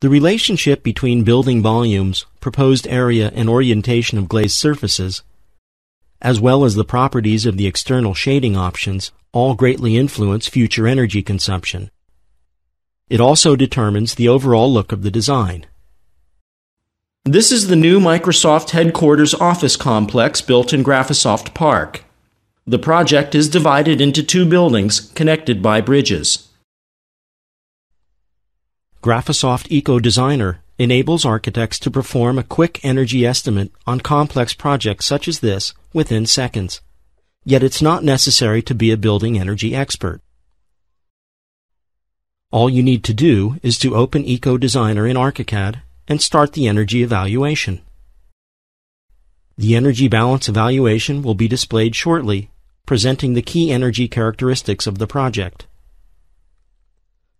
The relationship between building volumes, proposed area, and orientation of glazed surfaces, as well as the properties of the external shading options, all greatly influence future energy consumption. It also determines the overall look of the design. This is the new Microsoft headquarters office complex built in Graphisoft Park. The project is divided into two buildings connected by bridges. Graphisoft EcoDesigner enables architects to perform a quick energy estimate on complex projects such as this within seconds. Yet it's not necessary to be a building energy expert. All you need to do is to open EcoDesigner in ArchiCAD and start the energy evaluation. The energy balance evaluation will be displayed shortly, presenting the key energy characteristics of the project.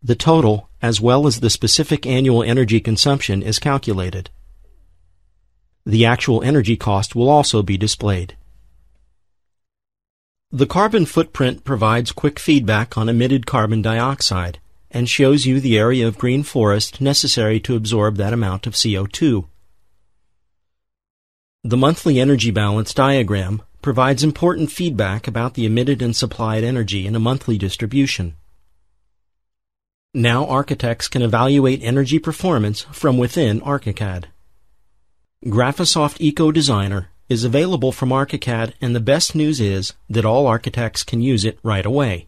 The total, as well as the specific annual energy consumption, is calculated. The actual energy cost will also be displayed. The carbon footprint provides quick feedback on emitted carbon dioxide and shows you the area of green forest necessary to absorb that amount of CO2. The monthly energy balance diagram provides important feedback about the emitted and supplied energy in a monthly distribution. Now architects can evaluate energy performance from within ArchiCAD. Graphisoft EcoDesigner is available from ArchiCAD and the best news is that all architects can use it right away.